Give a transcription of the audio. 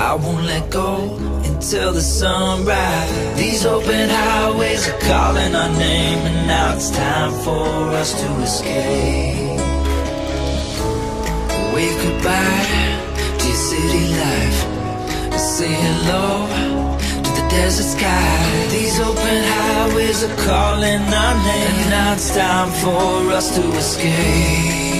I won't let go until the sunrise. These open highways are calling our name, and now it's time for us to escape. Wave goodbye to your city life. Say hello to the desert sky. These open highways are calling our name, and now it's time for us to escape.